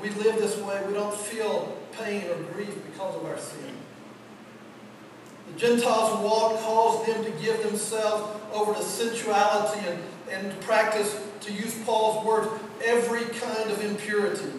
We live this way, we don't feel pain or grief because of our sin. The Gentiles' walk caused them to give themselves over to sensuality and, and practice, to use Paul's words, every kind of impurity.